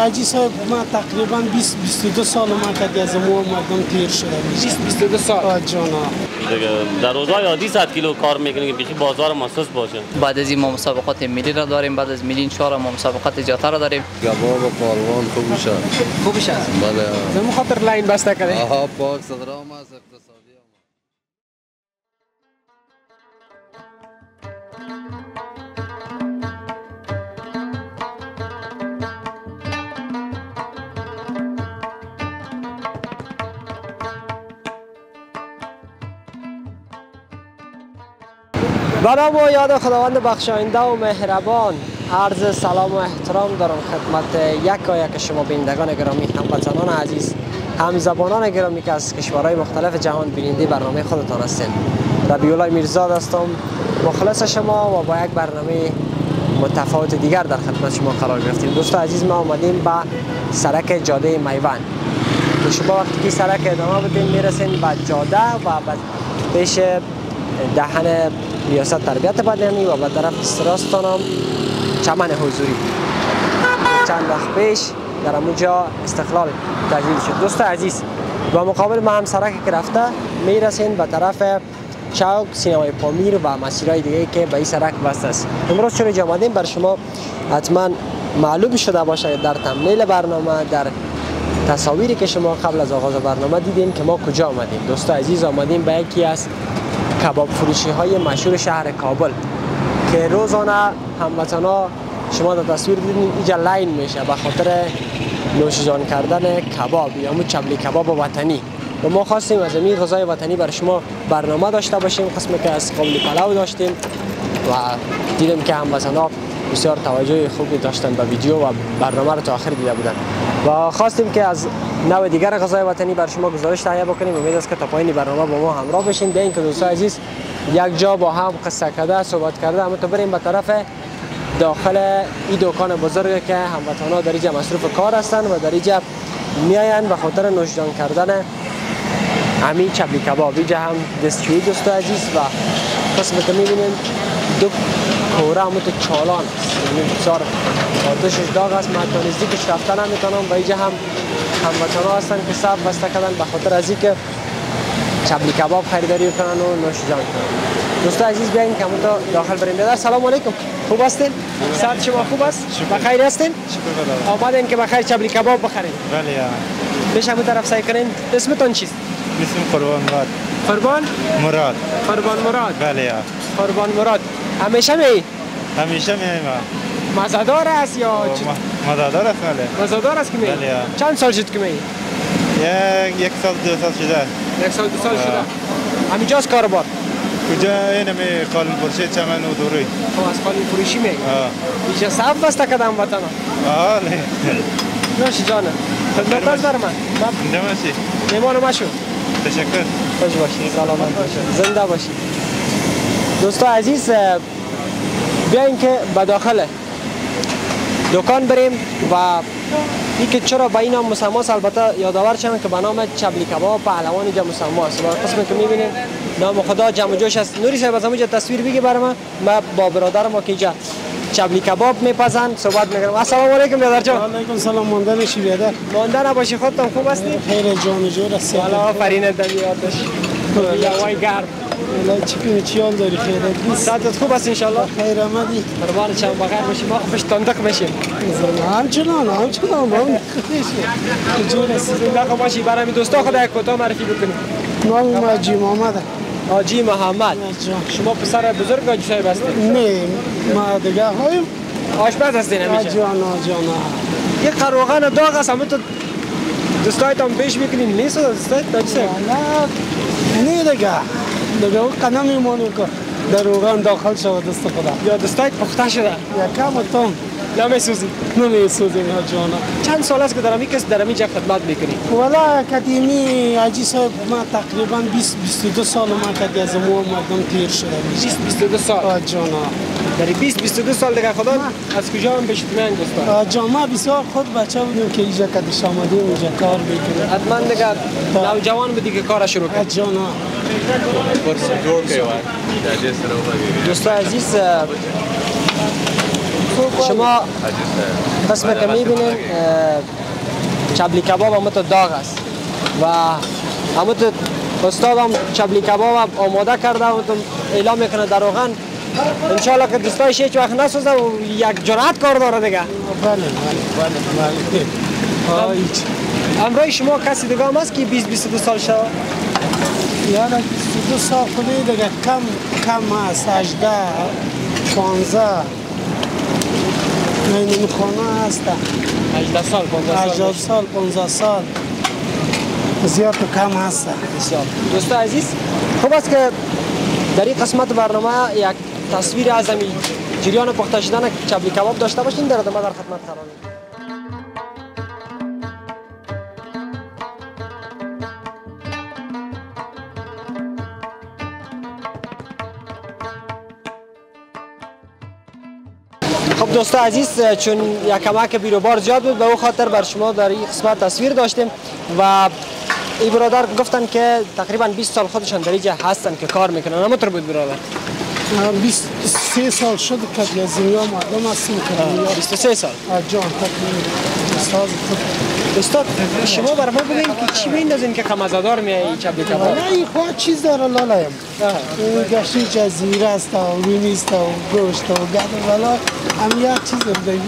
حاجی صاحب ما تقریبا 20 22 سال ما که از مو مردم تیر شده 20 22 سال آه جانا در روزهای عادی 100 کیلو کار می‌کنه که بیخی بازار مخصوص باشه بعد از این ما مسابقات ملی را داریم بعد از ملی چهار ما مسابقات جاتا را داریم کباب و پالوان خوبش است خوبش است بله زمون خاطر لاین بسته کردی آها پاک صدرام است اقتصادی به نام و یاد خداوند بخشاینده و مهربان عرض سلام و احترام دارم خدمت یک و یک شما بینندگان گرامی هموطنان عزیز همزبانان گرامی که از کشورهای مختلف جهان بیننده برنامه خودتان هستین. ربیعالله میرزاد هستم مخلص شما و با یک برنامه متفاوت دیگر در خدمت شما قرار گرفتیم. دوست عزیز ما آمدیم به سرک جاده میوان. شما وقتی که سرک ادامه بدین می‌رسین به جاده و به پیش دهن ریاست تربیت بدنی و به طرف راستان هم چمن حضوری. چند وقت پیش در همونجا استقلال تجلیل شد. دوست عزیز با مقابل ما هم سرک که رفته می‌رسین به طرف چوک سینمای پامیر و مسیرهای دیگه که به این سرک است. امروز چون اینجا آمدیم بر شما حتما معلوم شده باشه در تملیل برنامه در تصاویری که شما قبل از آغاز برنامه دیدین که ما کجا آمدیم. دوست عزیز آمدیم به یکی از کباب فروشی های مشهور شهر کابل. که روزانه هموطنا شما در تصویر دیدین اینجا line میشه به خاطر نوشجان کردن کباب یا همون چپلی کباب وطنی. و ما خواستیم از این غذای وطنی برای شما برنامه داشته باشیم. قسمی که از قابلی پلو داشتیم و دیدیم که هموطنا بسیار توجه خوبی داشتن به ویدیو و برنامه رو تا آخر دیده بودن. و خواستیم که از نوع دیگر غذای وطنی بر شما گزارش تهیه بکنیم. امید است که تا پایان برنامه با ما همراه بشین. بیاین که دوستان عزیز یک جا با هم قصه کرده صحبت کرده اما تو بریم به طرف داخل این دکان بزرگ که هموطنا در اینجا مصروف کار هستند و در اینجا میاین به خاطر نوشیدن کردن امی چبلی کباب. اینجا هم دستشویی دوست عزیز و قسم که می‌بینیم. دو کوره همون تو چالان است. یعنی بسیار آتشش داغ است من تا نزدیکش رفتن نمی‌تونم و اینجا هم هموطنا هستن که صف بسته کردن به خاطر از اینکه چبلی کباب خریداری کنن و نوشیدن کنن دوستان عزیز بیاین که همون تا داخل بریم. بیادر سلام علیکم. خوب هستین؟ ساعت شما خوب است؟ بخیر هستین؟ شکر خدا. آمدین که بخیر چبلی کباب بخرین. بله یا میشه همون طرف سعی کنین. اسمتون چیست؟ اسم قربان مراد. قربان؟ مراد. قربان مراد. بله یا قربان مراد. همیشه می همیشه میایم مزدار است یا چی- مدادار است بله. مزدار است که می بله،. چند سال شد که می یک یک سال دو سال شده. یک سال دو سال. شده. همینجاست کاربار کجا؟ این می قالن پرشه چمن و دوری خب از خالی فروشی می. اینجا صف بسته کدام وطن؟ آه نه نوش جانه خدمت از بر من. نماشی. میمان ما شو تشکر. خوش باشی. سلامت باشی. زنده باشی. دوستان عزیز بیاین که به داخل دکان بریم و این که چرا به این نام البته یادآور شم که به نام چبلی کباب پهلوان اینجا مسمى است و قسمی که می‌بینین نام خدا جمع جوش است. نوری صاحب از همونجا تصویر بگی برای من. ما با برادر ما که اینجا چبلی کباب میپزن صحبت می‌کنم السلام علیکم برادر جان. علیکم سلام مانده نشی بیادر؟ مانده نباشی خودتون خوب هستی؟ خیر جان جور است. حالا آفرین دمیاتش هوای گرم الان چی کنی چی حال داری نیست ساعتت خوب است انشالله خیر آمدی قربان شما بخیر باشی ما خوش تندق میشیم همچنان همچنان ما جور است. زنده باشی برای می دوستا خدا یک کوتاه معرفی بکنی نام ما جی محمد حاجی محمد. شما پسر بزرگ حاجی صاحب هستید نه ما دیگه هایم آشپز هستین همیشه. جان جان یه قروغان داغ است همه تو دوستایت هم پیش می‌کنین نیست دوستایت حاجی صاحب نه دیگه دیگه اون قدم میمونه که در روغن داخل شود دست خدا یا دوستایت پخته شده یکم تام نمیسوزی نمیسوزیم یا جانا چند سال است که در کس در اینجا خدمت می‌کنی والا قدیمی حاجی صاحب ما تقریبا 20 22 سال ما کدی از مو مردم تیر شده 20 22 سال جانا در 20 22 سال دیگه خدا از کجا هم بشید من دوستا جان ما بسیار خود بچه بودیم که اینجا کدش آمدیم اینجا کار می‌کنیم حتما دیگه نوجوان بودی که کار شروع کرد. جانا دوستان عزیز شما قسم که می‌بینین چبلی کباب هم تو داغ است. و همه تو استاد هم چبلی کباب هم آماده کرده و تو اعلام می‌کنه در روغن. انشالله که دوستایش هیچ وقت نسوزه و یک جرأت کار داره دیگه. بله بله بله بله. امروی شما کسی دیگه هم هست که 20 22 سال شد یاد دو سال خودی دیگه کم کم هست. 18 15 این خانه هست. 18 سال 15 18 سال 15 سال. زیاد و کم هست. بسیار. دوستان عزیز خوب است که در این قسمت برنامه یک تصویر از همین جریان پخته شدن چبلی کباب داشته باشین در ادامه در خدمت قرار خب دوستان عزیز چون یک کمک بیروبار زیاد بود به او خاطر بر شما در این قسمت تصویر داشتیم و این برادر گفتن که تقریبا 20 سال خودشان در اینجا هستن که کار می‌کنن. اما بود برادر. 23 سال شد که از دنیا مردم هستیم که 23 سال. جان تکمیل استاد خود استاد شما بر ما بگین که چی میندازین که کمزدار میای چبلی کباب نه این خواهد چیز داره لالایم گشتی جزیره است و وینی است و گوشت و گد و بلا هم یک چیز دیگه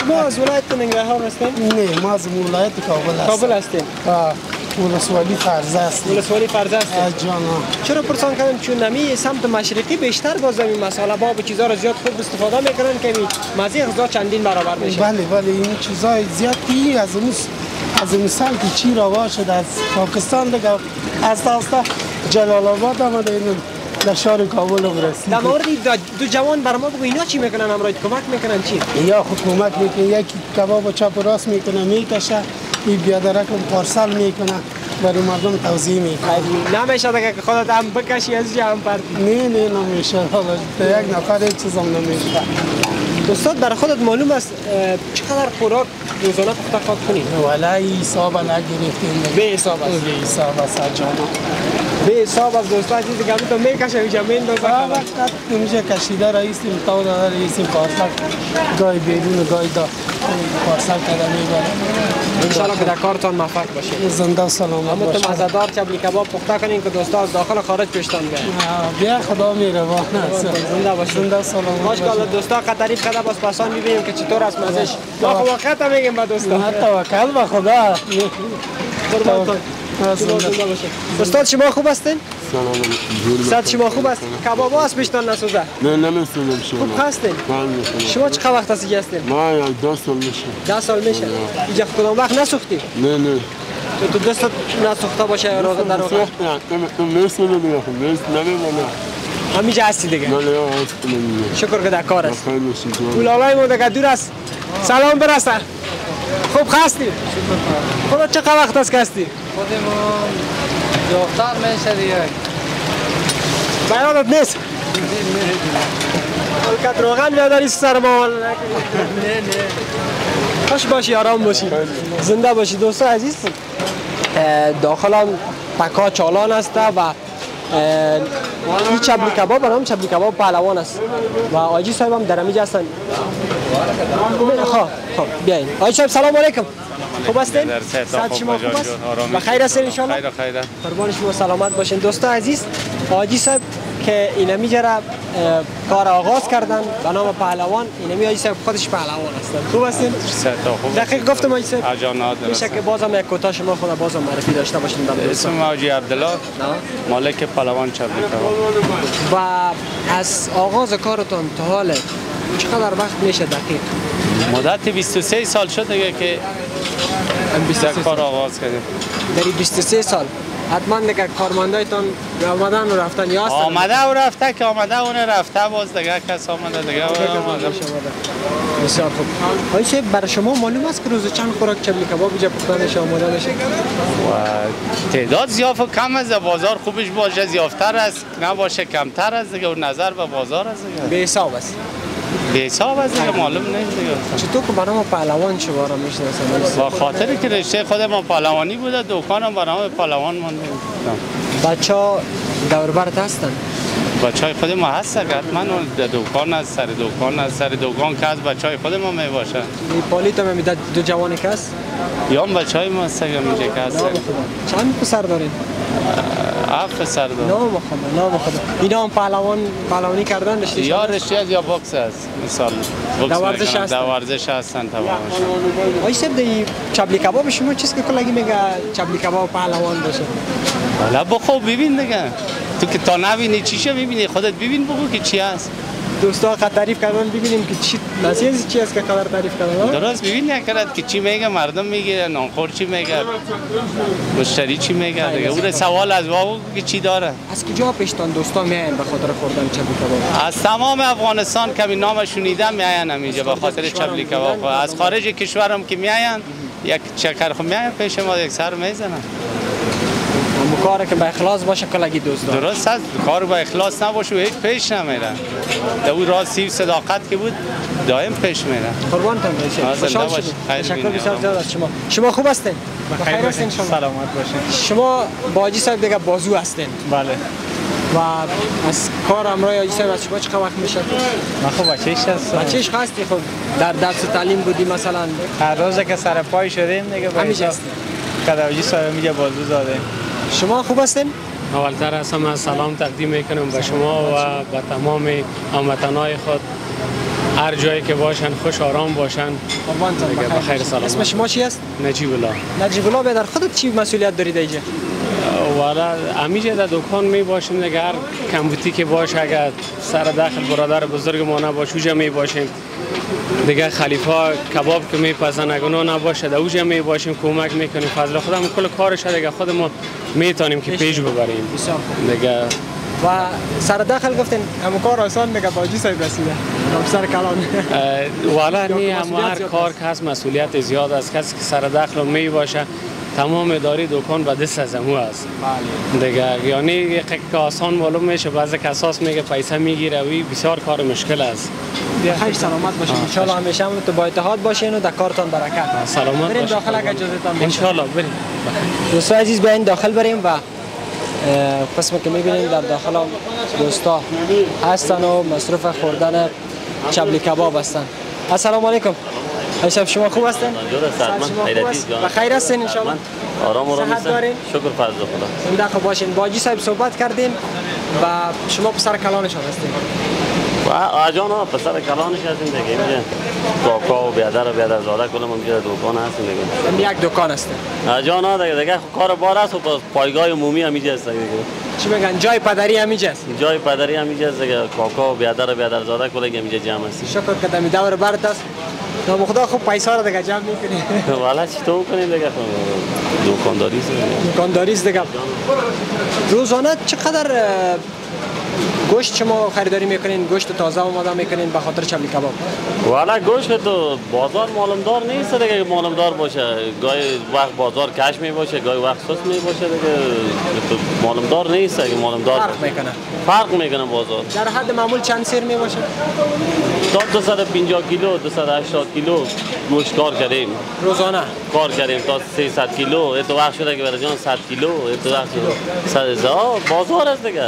شما از ولایت ننگرهار هستین؟ نه ما از ولایت کابل هستم کابل هستین. آه، ولسوالی فرزه است. ولسوالی فرزه از جان. چرا پرسان کردم چون نمی سمت مشرقی بیشتر باز این مسئله باب چیزا رو زیاد خوب استفاده می‌کنن که مزه غذا چندین برابر میشه. بله بله این چیزای زیاد کی از اون از مثال که چی روا شد از پاکستان دیگه از آستا جلال آباد آمده این در شهر کابل هم رسید در مورد دو- جوان بر ما بگو اینا چی می‌کنن؟ امروز کمک می‌کنن چی؟ یا حکومت می‌کنه یکی کباب چپ و راست می‌کنه می‌کشه. این بیادرک هم پارسال می‌کنه برای مردم توضیح می‌کنه. نمیشه دیگه که خودت هم بکشی از جا هم پرتی. نه نه نمیشه. حالا تا یک نفر هیچ چیز هم نمیشه. استاد برای خودت معلوم است چقدر خوراک روزانه پخته کنی؟ ولی حساب نگرفتیم. به حساب است. به حساب است به حساب از دوستان چیزی که تو می‌کشه اینجا میندازه وقت اونجا کشیده رئیسیم تو داده رئیسیم پارسال. گاهی بیرون و گاهی دا پارسال کده می‌بره که در کارتان موفق باشید. زنده و سلامت باشه. مزدار چبلی کباب پخته کنین که دوستا از داخل خارج پیشتان آه، بیا خدا میروان زنده باشید. زنده و سلامت ماشاءالله دوستا که تعریف کرده باز پسان می‌بینیم که چطور است مزش. ما خب هم میگیم به دوستا. توکل به خدا. استاد شما خوب هستین؟ صد شما خوب است کباب ها است پیشتان نسوزه نه نمی‌تونم شما خوب هستین شما چه وقت هستی هستین ما یک دو سال میشه ده سال میشه اینجا کدام وقت نسوختی نه نه تو تو دستت نسوخته باشه یا روغن در روغن نمی‌تونم دیگه خب نمیمونه همینجا هستی دیگه نه نه هست شکر که در کار است اولای ما دیگه دور است سلام برسه خوب هستی خودت چه وقت است که هستی خودمون دختر میشه دیگه. بیانت نیست؟ الکت روغن بیاداری سر ما نه خوش باشی آرام باشی. زنده باشی. دوستان عزیز. داخل هم پکا چالان است و این چبلی کباب برام چبلی کباب پهلوان است. و آجی صاحب هم در همیجا هستن. خب خب بیاین. آجی صاحب سلام علیکم. خوب هستین؟ صحت شما خوب است؟ و خیر هستین انشاءالله؟ خیر خیر. قربان شما سلامت باشین. دوستان عزیز حاجی صاحب که اینمی جرا کار آغاز کردن به نام پهلوان اینمی حاجی صاحب خودش پهلوان هستن خوب هستین؟ دقیق گفتم حاجی صاحب. میشه که بازم یک کوتاه شما خود بازم معرفی داشته باشین. اسم حاجی عبدالله. مالک پلوان چبلی کباب و از آغاز کارتون تا حال چقدر وقت میشه دقیق؟ مدت 23 سال شد دیگه که یک کار آغاز کردیم. در این 23 سال. حتما دیگه کارمندایتون آمدن و رفتن یا آمده و رفته که آمده اون رفته باز دیگه کس آمده دیگه آمده. بسیار خوب. آقای صاحب برای شما معلوم است که روز چند خوراک چبلی کباب اینجا آماده میشه و تعداد زیاف و کم از بازار خوبش باشه زیافتر است. نباشه کمتر است دیگه و نظر به بازار است دیگه. به حساب است. به حساب است دیگه معلوم نیست دیگه. چطور که برای ما پهلوان شما را می‌شناسن؟ با خاطر که رشته خود ما پهلوانی بوده دکانم برنامه پهلوان مونده بچه ها دور برت هستن؟ بچه های خود ما هست اگر حتما در دکان است سر دکان است سر دکان که از بچه های خود ما می باشه این پالیت هم میده دو جوانی که است یا هم بچه های ما هست اینجا که هست خدا چند پسر دارین؟ هفت سر دار نام خدا نام خدا. اینا هم پهلوان پهلوانی کردن رشته یا رشته از یا بوکس است مثال بوکس در ورزش. در ورزش هستن تمامش آی سب دی چبلی کباب شما چیز که کلگی میگه چبلی کباب پهلوان باشه. حالا بخو ببین دیگه. تو که تا نبینی چیشه ببینی. خودت ببین بگو که چی هست. دوستا قد تعریف کردن ببینیم که چی لذیذ چی است که قدر تعریف کردن؟ درست ببین نکرد که چی میگه مردم میگه نانخور چی میگه مشتری چی میگه؟ دیگه اون سوال از بابا که چی داره. از کجا پیشتان دوستا میاین به خاطر خوردن چبلی کباب؟ از تمام افغانستان کمی نام شنیدم میاین اینجا به خاطر چبلی کباب. از خارج کشورم که میاین یک چکر خو میاین پیش ما یک سر می‌زنن. کار که به اخلاص باشه کلگی دوست داره. درست هست. کار با اخلاص نباشه و هیچ پیش نمیره. در اون راستی و صداقت که بود دائم پیش میره. قربانتان میشه آه، زنده خوشحال تشکر. بسیار زیاد از شما. شما خوب هستین؟ بخیر هستین شما. سلامت باشین. شما با حاجی صاحب دیگه بازو هستین. بله. و از کار امرای حاجی صاحب از شما چقدر وقت میشه؟ من خب بچهش هستم بچهش هستی؟ خب در درس و تعلیم بودی مثلا. هر روز که سر پای شدیم دیگه همیشه هستی. کداوجی صاحب میگه بازو زاده شما خوب هستین؟ اولتر از همه سلام تقدیم می‌کنم به شما و به تمام هموطنهای خود. هر جایی که باشن خوش آرام باشن. قربانتان بخیر. سلامت. اسم شما چی است؟ نجیب الله. نجیب الله بیادر خودت چی مسئولیت دارید اینجا والا همیشه در دکان می باشیم دیگه هر کمبوتی که باشه اگر سر داخل برادر بزرگ ما نباشه اوجا می باشیم. دیگه خلیفه کباب که میپزن اگه اونا نباشه در اوجا می باشیم کمک می‌کنیم فضل خودم کل کارش دیگه خود ما می‌تونیم که پیش ببریم. دیگه و سر داخل گفتین همون کار آسان دیگه با حاجی صاحب رسیده. سر کلان. والا نی اما هر کار که هست مسئولیت زیاد است. کسی که سر دخل می باشه تمام اداری دکان به دست از امو است دیگه یعنی یک که آسان معلوم میشه بعضی کساس میگه پیسه می‌گیره وی بسیار کار مشکل است. خیر سلامت باشین. ان شاء الله همیشه هم تو با اتحاد باشین و در کارتان برکت. سلامت بریم. داخل اگه اجازهتان ان شاء الله بریم. دوستان عزیز بیاین داخل بریم و اه، قسمی که می‌بینیم در داخل هم دوستا هستن و مصروف خوردن چبلی کباب هستن. السلام علیکم. شب شما خوب هستن؟ و خیر هستین ان شاء الله؟ آرام آرام دارین؟ شکر فضل خدا. این دقیقه باشین. با حاجی صاحب صحبت کردیم و شما پسر کلانشان هستین. و آجان ها پسر کلانش هستیم دیگه. اینجا کاکا و بیادر و بیادر زاده کلم هم اینجا دکان هستیم دیگه. یک دکان هستین آجان ها دیگه دیگه کار بار است و پا- پایگاه عمومی هم اینجا هست دیگه. چی میگن جای پدری همینجاست جای پدری هست دیگه. کاکا و بیادر و بیادر زاده کلم اینجا جمع هستیم. شکر که دمی دور برد است. نام خدا خوب پیسا رو دیگه جمع می‌کنی والا چطور کنیم دیگه؟ خب دکانداری است دیگه. دکانداری است دیگه. روزانه چقدر گوشت شما خریداری می‌کنین گوشت تازه آماده می‌کنین به خاطر چبلی کباب؟ والا گوشت تو بازار معلومدار نیست دیگه معلومدار باشه گاهی وقت بازار کش می باشه گاهی وقت سست می باشه دیگه تو معلومدار نیست دیگه معلومدار فرق می‌کنه. فرق می‌کنه بازار. در حد معمول چند سیر می باشه تا 250 کیلو 280 کیلو گوشت کار کردیم. روزانه؟ کار کردیم تا 300 کیلو. ات وقت شده که برای جان 100 کیلو ات وقت شده. 100 آه، بازار است دیگه.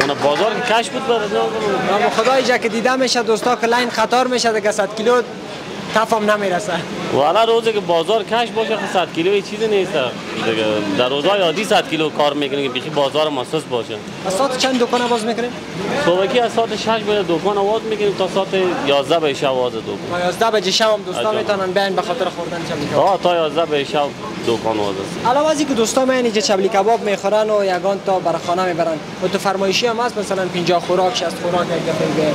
اون بازار کش بود برای نام خدا اینجا که دیده میشه دوستا که لاین خطار میشه دیگه 100 کیلو تفهم نمی‌رسه والا روزی که بازار کش باشه خب 100 کیلو هیچ چیزی نیست. دیگه در روزهای عادی 100 کیلو کار می‌کنیم که بیخی بازار ماسوس باشه. از ساعت چند دکان باز می‌کنین صبحی از ساعت 6 بجه دکان آواز می‌کنیم تا ساعت 11 به شب آواز دکان. ما 11 بجه شب هم دوستا عجب. می‌تونن بیان به خاطر خوردن چبلی کباب. آه تا 11 به شب دکان آواز است. علاوه از اینکه دوستا میان اینجا چبلی کباب می‌خورن و یگان تا برای خانه می‌برن. و تو فرمایشی هم هست مثلا 50 خوراک 60 خوراک یک دفعه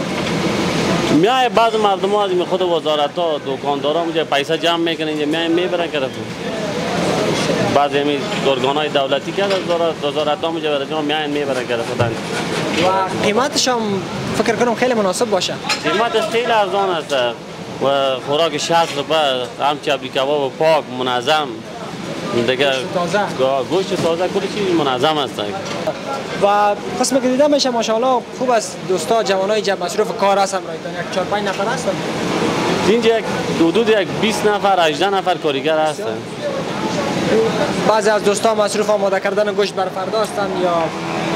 میای بعض مردم از خود وزارت ها دکاندار ها اونجا پیسه جمع می‌کنن اینجا میای می‌برن که بعضی همین ارگان های دولتی که از وزارت- وزارت ها اونجا برای جمع میاین می‌برن که خودن و قیمتش هم فکر کنم خیلی مناسب باشه. قیمتش خیلی ارزان است. و خوراک 60 روپه هم چبلی کباب پاک منظم. دیگه تازه. گا- گوشت تازه کلی چیز منظم است. و قسم که دیده میشه ماشاءالله خوب است. دوستا جوانای جب مصروف کار هستن رایتان یک 4 5 نفر هستن. اینجا یک حدود یک 20 نفر 18 نفر کارگر هستن. بعضی از دوستا مصروف آماده کردن گوشت بر فردا هستن یا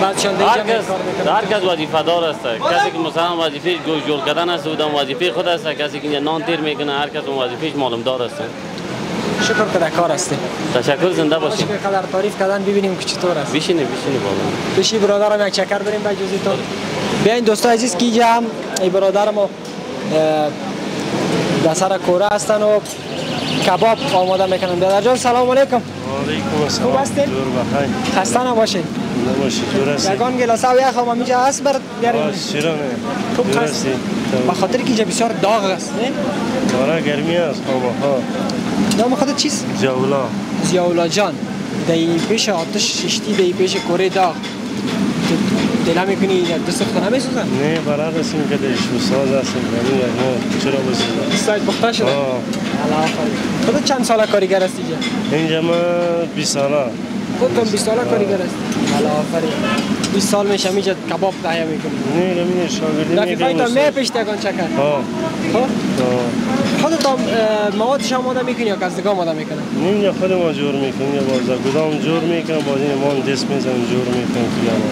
بعدشان هر دیگه کار می‌کنه هر کس وظیفه دار است. کسی که مثلا وظیفه گوش جور کردن است او دم وظیفه خود است. کسی که نان تیر می‌کنه هر کس اون وظیفهش معلوم دار است. شکر که در کار هستی تشکر زنده باشید که قدر تعریف کردن ببینیم که چطور است. بشینه بشینه بالا بشی برادرم یک چکر بریم به جزی تو. بیاین دوستای عزیز که اینجا هم؟ ای برادر ما اه، در سر کوره هستن و کباب آماده می‌کنن. برادر جان سلام علیکم. علیکم السلام. خوب هستین؟ جور بخیر. خسته نباشین. نباشی جور هستی؟ یگان گلاسه و یخ هم اینجا هست بر چرا نه خوب. هستی؟ به خاطر که اینجا بسیار داغ است نه؟ آره گرمی است هوا ها نام خودت چیست؟ جولا زیاولا جان. دی پیش آتش ششتی دی پیش کوره داغ. دل می‌کنی دست خود نمیسوزن نه برای رسیم که دیش بساز هستیم. یک ما چرا بسیم سایت بخته شده؟ آه. خودت چند ساله کارگر هستی اینجا اینجا ما 20 ساله. خودتون 20 ساله کارگر هستی الله آفرین. 20 سال میشه اینجا کباب تهیه می‌کنی نه گرمی شاگردی رفیقای تا می‌کنیم میپیش تگان چکر ها خب؟ ها. خودت هم موادش آماده می‌کنی یا کس دیگه آماده می‌کنه نیم یا خود ما جور می‌کنیم یا باز گدام جور می‌کنیم باز این ما دست می‌زنیم جور می‌کنیم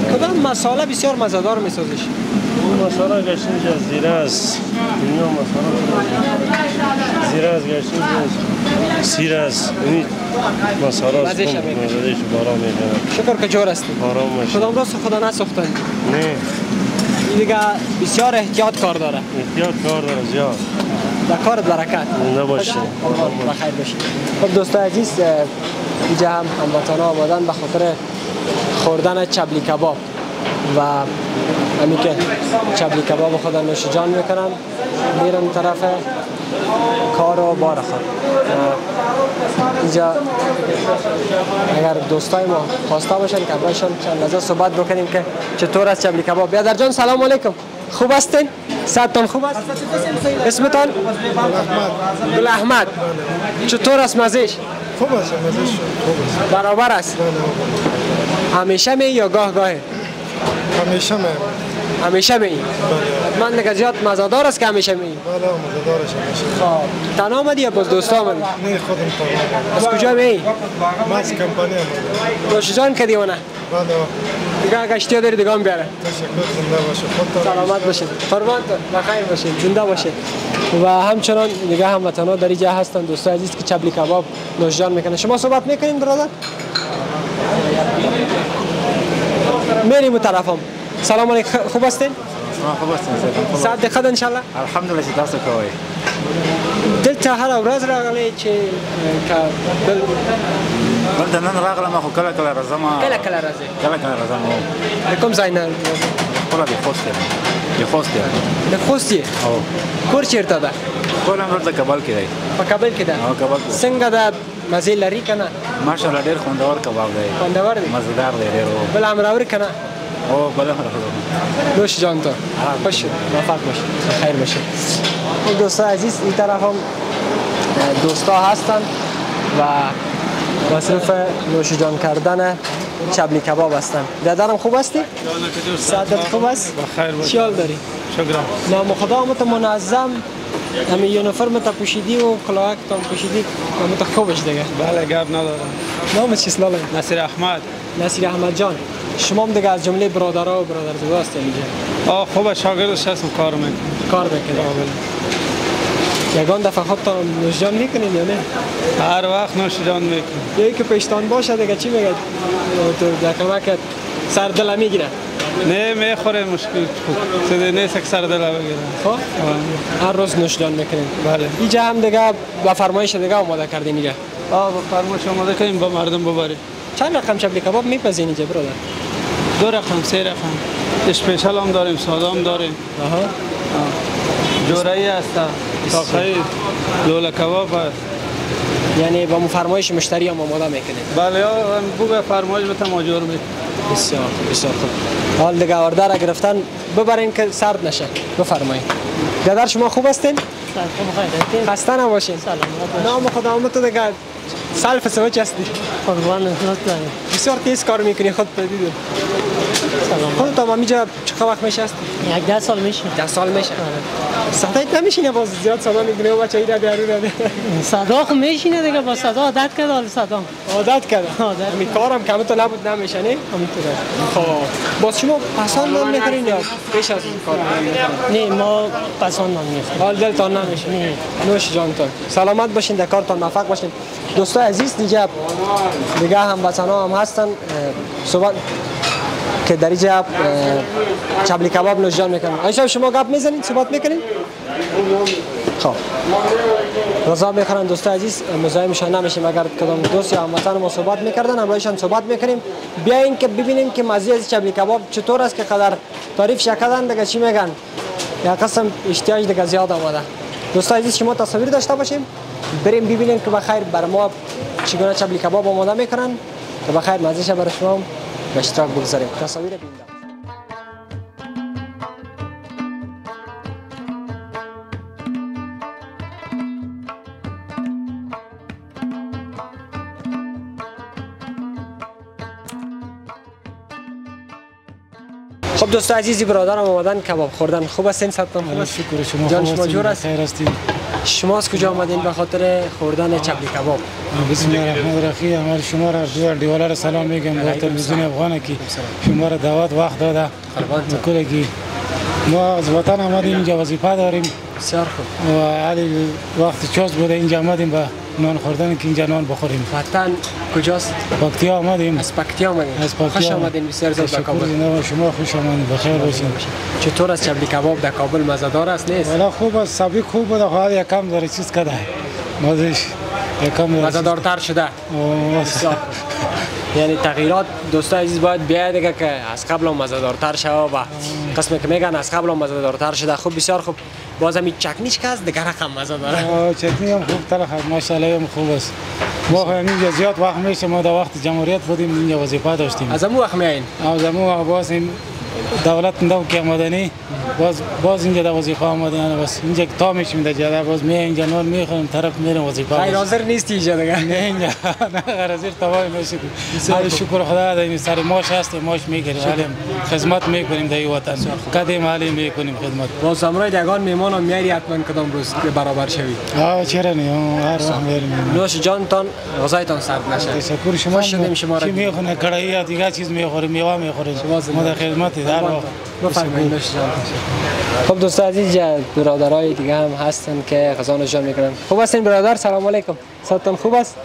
که کدام مساله بسیار مزدار میسازش؟ این مساله که از زیره است این هم مساله زیره است گشتیم که سیر است این مساله است مزهش هم خوب می‌کنه. مزهش بارا می‌کنه. شکر که جور هستی آرام باشه کدام راست خدا نساختن نه. این دیگه بسیار احتیاط کار داره. احتیاط کار داره زیاد. در کارت برکت. زنده باشه بخیر باشید خب دوستای عزیز اینجا هم هموطنا آمدن به خاطر خوردن چبلی کباب. و همین که چبلی کباب خود نوش جان می‌کنن. میرن طرف کار و بار خود اینجا اگر دوستای ما خواسته باشن که برایشان چند لحظه صحبت بکنیم که چطور است چبلی کباب. بیادر جان سلام علیکم. خوب هستین؟ صحتتان خوب است؟ اسمتان؟ گل احمد چطور است مزیش؟ خوب است مزهش خوب است. برابر است؟ همیشه می یا گاه گاهه؟ همیشه می. همیشه می. من دیگه زیاد مزادار است که همیشه می بله مزدارش همیشه. خب تنها آمدی یا باز دوستا آمدی نه خودم تمام از کجا می ما از کمپانی آمدم دوش جان کدی ونه بله. دیگه گشتی داری دیگه هم بیاره. تشکر زنده باشه سلامت باشید قربان بخیر باشید زنده باشید و همچنان دیگه هموطنا در اینجا هستن دوستای عزیز که چبلی کباب نوشجان می‌کنه شما صحبت می‌کنین برادر؟ میریم طرفم. سلام علیکم. خوب هستین؟ خوب هستین ساعت دقیقه انشالله الحمدلله چې تاسو کوئ دلته هر ورځ راغلی چې بل دلته نن راغلم خو کله کله راځم کله کله راځي کله کله راځم د کوم ځای نه؟ خپله د خوست یم. د خوست یم. د خوست یې؟ کور چیرته ده؟ کور هم دلته کابل کې دی. په کابل کې ده؟ او کابل کې. څنګه ده؟ مزې لري که نه؟ ماشاءالله ډېر خوندور کباب دی. خوندور دی. مزیدار دی ډېر بل هم راوړي که نه او بله هم راغلم نوش جان تو خوش شد موفق باشید خیر این دوستا عزیز این طرف هم دوستا هستن و مصروف نوش جان کردن چبلی کباب هستن. دادرم خوب هستی؟ سعادت خوب است؟ بخیر باش. چی حال داری؟ شکرم. نام خدا همت منظم همین یونیفرم تا پوشیدی و کلاهک تا پوشیدی همت خوبش دیگه. بله گپ ندارم. نام چیست لاله؟ نصیر احمد. نصیر احمد جان. شما هم دیگه از جمله برادرها و برادرزاده هستین اینجا آه خوبه شاگردش هستم کار می‌کنم. کار می‌کنی. یگان دفعه خود تا نوشجان می‌کنین یا نه؟ هر وقت نوش جان می‌کنم. یا که پشتان باشه دیگه چی میگه تو در کمک سر دل می‌گیره. نه می‌خوره مشکل خوب. سده نیست که سر دل بگیره. خب؟ هر روز نوشجان می‌کنین. بله. اینجا هم دیگه با فرمایش دیگه آماده کردین اینجا آه با فرمایش آماده کنیم با مردم ببریم. چند رقم چبلی کباب میپزین اینجا برادر؟ دو رقم سه رقم. اسپیشال هم داریم ساده هم داریم. آها. جورایی هست. تاقه لوله کباب هست. یعنی با فرمایش مشتری هم آماده می‌کنین بله یا بگو فرمایش بتم ماجور می‌کنم بسیار خوب بسیار خوب. حال دیگه آرده را گرفتن ببرین که سرد نشه. بفرمایید دادر شما خوب هستین؟ خسته نباشین. نام خدا تو دیگه. سلف سوچ هستی قربان بسیار تیز کار می‌کنی خود دیدم خودت هم اینجا چقدر وقت میشست یک ده سال میشه. ده سال میشه. سختایت نمیشینه باز زیاد صدا می‌کنه و بچه ایره بیارو رده صدا خو میشینه دیگه با صدا عادت کرده حال صدا. عادت کرده عادت. می کارم کم تو نبود نمیشه نه؟ همینطوره خب باز شما پسند نان می‌خورین یا پیش از این کار نه ما پسند نان می‌خوریم. حال دلتان نمیشه. نه. نوش جانتان سلامت باشین در کارتان موفق باشین. دوستای عزیز دیگه دیگه هم ها هم هستن. صحبت که در اینجا چبلی کباب نوش جان می‌کنن آیشا شما گپ می‌زنین صحبت می‌کنین خب. رضا می‌خورن دوستای عزیز مزاحمشان نمیشیم. اگر کدام دوست یا هموطن ما صحبت می‌کردن همراهشان صحبت می‌کنیم. بیاین که ببینیم که مزه از چبلی کباب چطور است که قدر تعریف شکدن دیگه چی میگن؟ یا قسم احتیاج دیگه زیاد آمده دوستای عزیز شما تصویر داشته باشیم بریم ببینیم که بخیر بر ما چگونه چبلی کباب آماده می‌کنن. که بخیر مزه برای شما. به اشتراک بگذاریم. تصاویر ببینیم خب دوستان عزیزی برادرم آمدن کباب خوردن. خوب هستین؟ ستم خوب است شکر. شما جان خوب شما هستین؟ جور است خیر هستین. شما از کجا آمدین به خاطر خوردن چبلی کباب؟ بسم الله الرحمن الرحیم. اول شما را دیوال دیوالا را سلام میگم. با تلویزیون افغان که شما را دعوت وقت داده. کل که ما از وطن آمدیم اینجا وظیفه داریم. بسیار خوب. و علی وقت چاس بوده اینجا آمدیم به نان خوردن که اینجا نان بخوریم. وطن کجاست؟ پکتیا آمدیم از پکتیا آمدین از پکتیا خوش آمدین بسیار زود کابل. و شما خوش آمدید بخیر باشین. چطور است چبلی کباب در کابل مزدار است نیست؟ والا خوب است. سبی خوب بوده خواهد یکم داره. چیز کده. مازش یکم داره. مزدارتر شده. یعنی تغییرات دوستای عزیز باید بیاید دیگه که از قبل هم مزدارتر شده و قسمی که میگن از قبل هم مزدارتر شده. خوب بسیار خوب. باز همین چکنیش که است دیگه رقم مزه داره آه، چتنی هم خوب تلخ است ماشاءالله هم خوب است. ما اینجا زیاد وقت میشه. ما در وقت جمهوریت بودیم اینجا وظیفه داشتیم. از امو وقت میاین از امو باز این دولت اندو که آمدنی باز باز اینجا در وظیفه آمدن بس. اینجا تا میشیم در جده باز می اینجا نان می‌خوریم طرف میریم وظیفه خیر. حاضر نیستی اینجا دیگه. نه اینجا. نه غرضیر تمام بسیار خوب. شکر خدا در سر ماش هست ماش می‌گیریم. ولی خدمت می‌کنیم در این وطن. قدیم علی می‌کنیم خدمت. باز امروز دگان میمان هم میاری حتما کدام روز که برابر شوی. آه چرا نه؟ هر وقت میریم نوش جانتان غذایتان سرد نشه. تشکر شما. شما را. چی می‌خونه؟ کڑایی یا دیگه چیز می‌خوریم؟ میوه می‌خوریم. ما در خدمت بفرمایید. نوش جانتان خب دوستان عزیز برادرای دیگه هم هستن که غذا نوشجان می‌کنن. خوب هستین برادر؟ سلام علیکم. صحتتان خوب است؟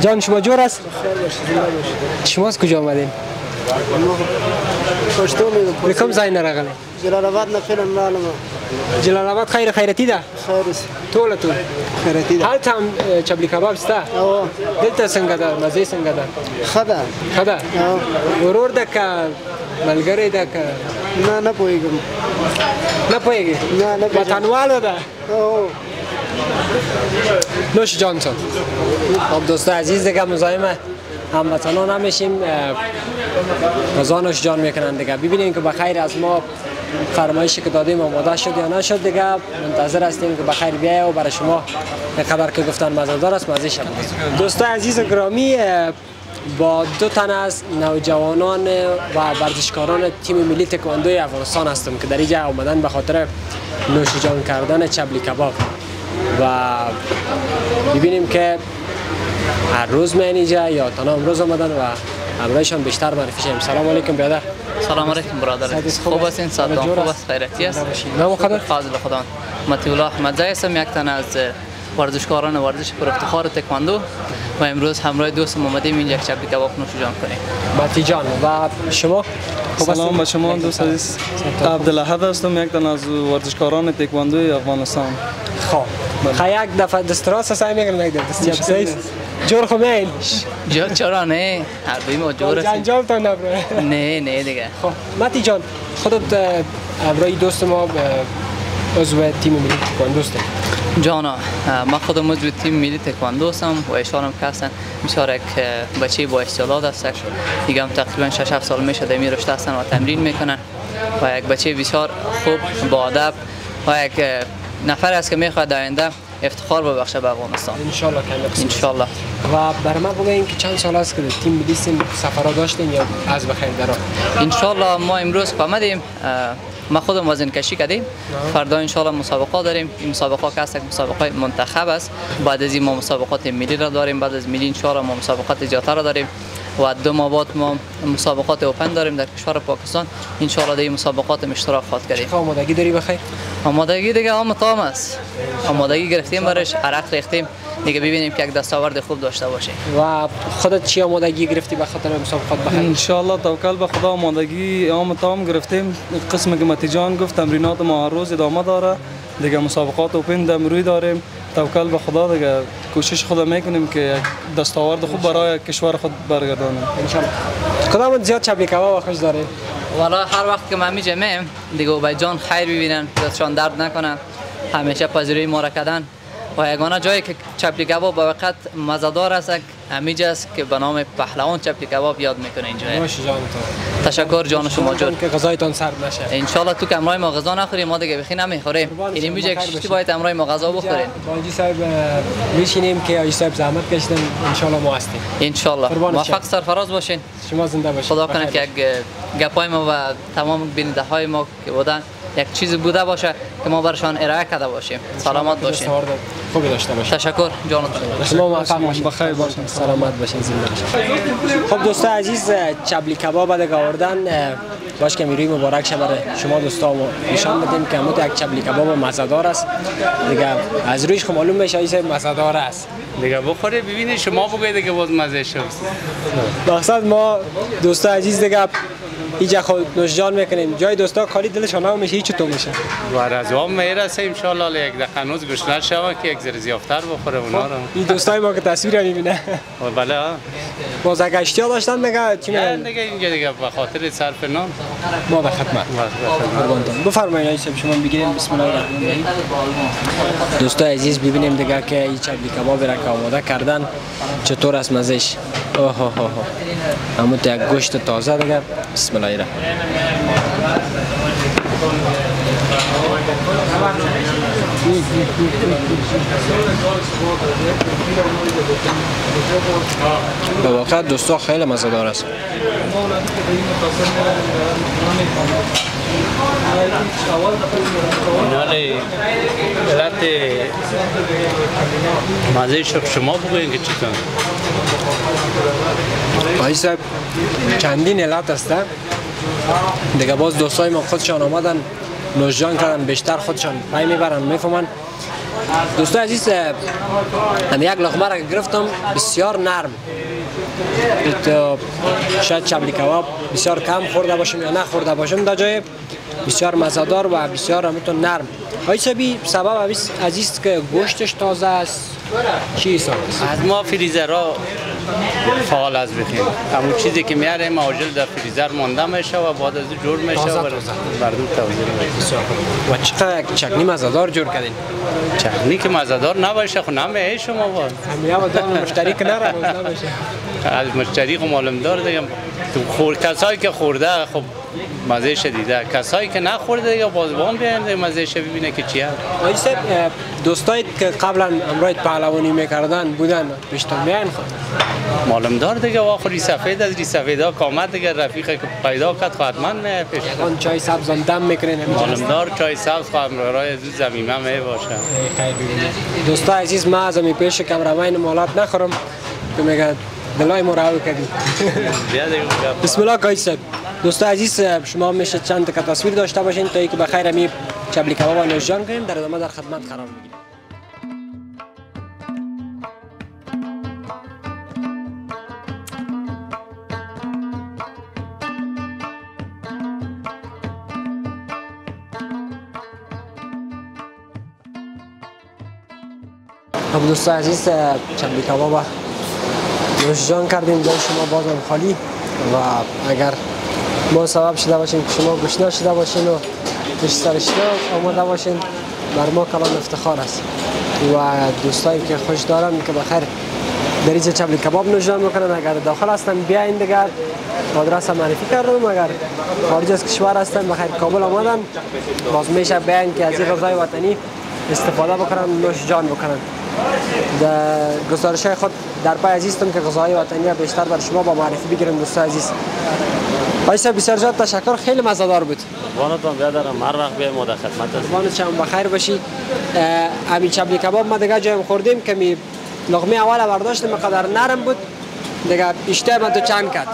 جان شما جور است؟ شما از کجا آمدین پشتو می بکم زای نرغلی جلال آباد نه فعلا رالم جلال آباد خیر خیرتی ده؟ خیر است. طول طول خیرتی ده. هل تام چبلی کباب ستا او دلته څنګه ده مزه څنګه ده خدا خدا ورور ده که ملګری که نه نه پوهیږم نه پوهیږي نه نه. وطنواله ده نوش جانسون خب دوست عزیز دیگه مزاحم هموطنان نمیشیم غذا نوش جان می‌کنن دیگه ببینیم که بخیر از ما فرمایشی که دادیم آماده شد یا نشد دیگه منتظر هستیم که بخیر بیایه و برای شما خبر که گفتن مزدار است مزه شد دوستان عزیز و گرامی با دو تن از نوجوانان و ورزشکاران تیم ملی تکواندوی افغانستان هستم که در اینجا آمدن به خاطر نوش جان کردن چبلی کباب. و ببینیم که هر روز می اینجا یا تنها امروز آمدن و همراهشان بیشتر معرفی شیم سلام علیکم برادر. سلام علیکم برادر. خوب؟ هستین؟ صدام خوب است؟ خیرتی است؟ نام خدا. فاضل خدا مطیع الله احمدزی هستم یک تن از ورزشکاران ورزش پر افتخار تکواندو و امروز همراه دوستم اومدیم اینجا یک چبلی کباب نوش جان کنیم. متی جان و شما؟ خوب سلام؟ به شما دوست عزیز. عبدالحد هستم یک تن از ورزشکاران تکواندوی افغانستان. خب. خیلی یک دفعه دستراس سعی می‌کنم یک دفعه سعی جور خو میل؟ جو چرا نه؟ هر دوی ما جور هستیم جنجال تا نبره. نه نه دیگه. خب. متی جان خودت اه، همراه دوست ما عضو تیم ملی تکواندو هستی. جانا من خودم عضو تیم ملی تکواندو هستم و ایشانم که هستن. بسیار یک بچه با استعداد هستش دیگه هم تقریبا 6 7 سال میشه در رشته هستن و تمرین می‌کنن. و یک بچه بسیار خوب با ادب و یک نفر است که می‌خواد در آینده افتخار ببخشه به افغانستان. ان شاء الله و بر ما بگوین که چند سال است که تیم ملی سین سفرها داشتین یا از بخیر درا انشالله ما امروز آمدیم ما خودم وزن کشی کردیم فردا انشالله مسابقه داریم. این مسابقه که هست مسابقه منتخب است. بعد از این ما مسابقات ملی را داریم. بعد از ملی انشالله ما مسابقات جاتا را داریم. و دو ماه بعد ما مسابقات اوپن داریم در کشور پاکستان. انشالله در این مسابقات هم اشتراک خواهد کردیم آمادگی داری بخیر آمادگی دیگه هم تام است. آمادگی گرفتیم برش عرق ریختیم. دیگه ببینیم که یک دستاورد خوب داشته باشیم و خودت چی آمادگی گرفتی به خاطر مسابقات بخیر انشالله توکل به خدا آمادگی عام تام گرفتیم. قسم که متیجان گفت تمرینات ما هر روز ادامه داره. دیگه مسابقات اوپن دم روی داریم. توکل به خدا دیگه. کوشش خدا می‌کنیم که یک دستاورد خوب برای کشور خود برگردانیم. انشالله. کدام زیاد چبلی کباب خوش داره؟ والا هر وقت که من می جمعیم دیگه به جان خیر ببینن دستشان درد نکنن. همیشه پذیرای ما را کردن و یگانه جایی که چپلی کباب به وقت مزدار است همیجا است که به نام پهلوان چپلی کباب یاد می‌کنه اینجا. تشکر جان شما جان. که غذایتان سرد نشه. انشالله تو که امرای ما غذا نخوریم ما دیگه بخی نمی‌خوریم این میجه که باشید. باید امرای ما غذا بخوریم؟ بانجی صاحب میشینیم که آجی صاحب زحمت کشیدن. انشالله ما هستیم. انشالله. قربانت موفق. سرفراز باشین. شما زنده باشید خدا کنه که گپای ما و تمام بیننده های ما که بودن یک چیز بوده باشه که ما برشان ارائه کرده باشیم. سلامت باشین دستاورد خوبی داشته باشید تشکر. جانتان شما موفق بخیر باشید سلامت باشین. زنده باشید خب دوستا عزیز چبلی کباب دیگه آوردن. اه، باش که می‌روی مبارک شه برای شما دوستا ما نشان بدیم که همون یک چبلی کباب مزدار است. دیگه از رویش خب معلوم میشه این مزدار است. دیگه بخوره ببینید شما بگوید دیگه باز مزه شد. ما دوستا عزیز دیگه اینجا خود نوشجان می‌کنیم. جای دوستا خالی دلشان هم میشه هیچ تو میشه. و رضوان می‌رسه انشالله یک دقیقه هنوز گشنه شوه که یک ذره زیافتر بخوره اونا رو. این دوستای ما که تصویر می‌بینه. و بله. باز اگه اشتیا داشتن دیگه؟ چی میگن؟ دیگه اینجا دیگه به خاطر صرف نام. ما به خدمت. بفرمایید شما بگیریم بسم الله الرحمن الرحیم. دوستای عزیز ببینیم دیگه که این چبلی کباب را که آماده کردن چطور است مزش اوه اوه اوه همون یک گوشت تازه دیگه. بسم الله الرحمن به واقع دوستا خیلی مزهدار است. ایناله علت مزه شما بگوین که چطور آقای صاحب چندین علت است دیگه باز دوستای ما خودشان آمدن نوشجان کردن بیشتر خودشان پای می‌برن می‌فهمن. دوستای عزیز هم یک لغمه را گرفتم بسیار نرم. شاید چبلی کباب بسیار کم خورده باشم یا نخورده باشم در جای بسیار مزدار و بسیار همونطور نرم. آقای صاحبی سبب عزیز که گوشتش تازه است. چی است؟ از ما فریزرها فعال از بخیم همون چیزی که میاریم آجل در فریزر مانده میشه و بعد از جور میشه و. مردم توزیع میشه و چقدر یک چکنی مزدار جور کردین. چکنی که مزدار نباشه خب نمیه شما با. همین هم دان مشتری که نره نباشه. از مشتری خب معلوم دار دیگه. تو خور کسایی که خورده خب مزه شدیده کسایی که نخورده دیگه باز با هم بیاین دیگه مزه شه ببینه که چیه. صاحب دوستایی که قبلا امروز پهلوانی می‌کردن بودن. بیشتر میان خود. معلوم دار دیگه آخری سفید از ری سفید ها کامد دیگه رفیقی که پیدا کرد حتما میه پیش آن چای سبز دم می‌کنین معلوم دار چای سبز خواهم رای از او زمیمه می باشه. دوستا عزیز ما از امی پیش کمرمین مالات نخورم. که میگه دلای ما رو کردی. بسم الله صاحب دوستا عزیز شما میشه چند تا تصویر داشته باشین تا اینکه بخیر امی چبلی کباب نوشجان کنیم. در ادامه در خدمت قرار می‌گیریم. خب دوستان عزیز چبلی کباب نوشجان کردیم. جای شما بازم خالی و اگر ما سبب شده باشیم که شما گشنه شده باشین و پیش سرشته آمده باشین بر ما کلام افتخار است و دوستایی که خوش دارن که بخیر در اینجا چبلی کباب نوشجان می‌کنن اگر داخل هستن بیاین دیگر آدرس معرفی کردم اگر خارج از کشور هستن بخیر کابل آمدن باز میشه بیاین که از این غذای وطنی استفاده بکنن نوش جان بکنن در گزارش خود در پای عزیزتون که غذاهای وطنی بیشتر بر شما با معرفی بگیرم دوستان عزیز آیسا بسیار زیاد تشکر خیلی مزدار بود. قربانتون بیادرم هر وقت بیایم در خدمت هستیم. قربانت شما بخیر باشی اه، همین چبلی کباب ما دیگه جایم خوردیم که می لقمه اول برداشتیم قدر نرم بود. دیگه اشتهای من تو چند کرد.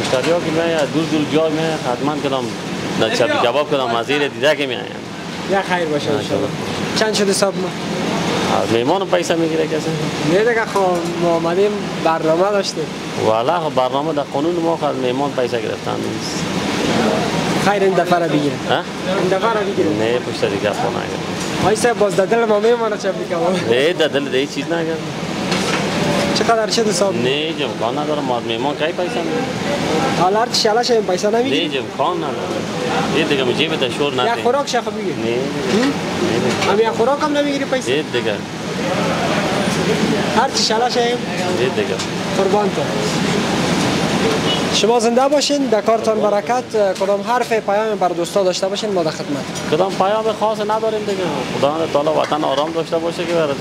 مشتری ها که میاید دور دور جای میاید حتما کدام در چپی کباب کدام مزیر دیده که میاید یا خیر باشه انشاءالله. چند شد حساب ما؟ از میمان پیسه می‌گیره کسی؟ نه دیگه خب ما آمدیم برنامه داشتیم. والا خب برنامه در قانون ما خود میمان پیسه گرفتن نیست. خیر این دفعه را بگیره؟ این دفعه را بگیره نه پشت دیگه خود نگرد. آیسا باز در دل ما میمانه چبلی کباب نه دل دیگه چیز نگرد. چقدر شد حساب؟ نه جم کان ندارم. از میمان کی پیسه می‌گیره حالا شلش این پیسه نه نمی‌گیری جم کان ندارم. یه دیگه می جیب شور یا ندارم خوراک شخ بگیر نه. هم؟ یا خوراک هم نمی‌گیری پیسه؟ یه دیگه. هر چی شلش این یه دیگه. قربان تو. شما زنده باشین. در کارتان برکت کدام حرف پیام بر دوستا داشته باشین ما در خدمت. کدام پیام خاص نداریم دیگه. خدا تعالی وطن آرام داشته باشه که برای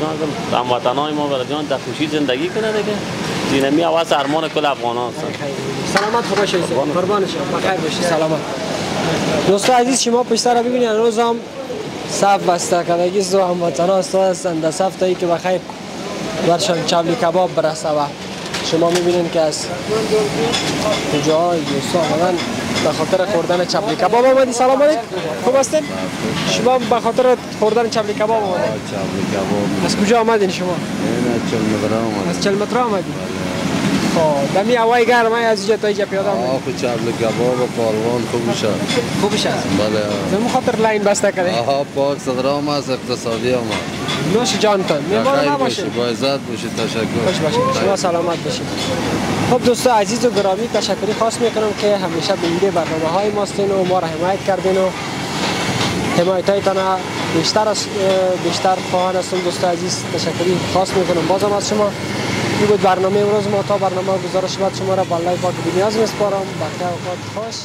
جان هم وطنای ما برای جان در خوشی زندگی کنه دیگه. دینمی آواز ارمان کل افغانان هستن سلامت خوب باشید قربان شما. بخیر باشید. سلامت. دوستان عزیز شما پشت را ببینید هنوز هم صف بسته. کدگی زو هموطنا استاد هستند. در صف تا ای که بخیر. برشان چبلی کباب برسه و شما می‌بینید که از کجاهای دوستا آمدن به خاطر خوردن چبلی کباب آمدی سلام علیکم. خوب هستین؟ شما به خاطر خوردن چبلی کباب آمدین. کباب. از کجا آمدین شما؟ این چل مدرا آمد از چل متر آمدین. خب. دمی هوای گرم از اینجا تا اینجا پیاده آمدین آخو چابلی کباب و پالوان خوب شد خوبش است بله. زمون خاطر لاین بسته کرده. آها پاک صدرام از اقتصادی آمد. نوش جانتان میمار نباشه با عزت باشی تشکر. خوش باشید شما سلامت باشید خب دوستا عزیز و گرامی تشکری خاص می‌کنم که همیشه به اینده برنامه های ماستین و ما را حمایت کردین و حمایت هایتان بیشتر از بیشتر خواهان هستم. دوستا عزیز تشکری خاص می‌کنم. بازم از شما این بود. برنامه امروز ما تا برنامه گزارش بعد شما را بالای پاک بینیاز میسپارم. بخیر و خوش.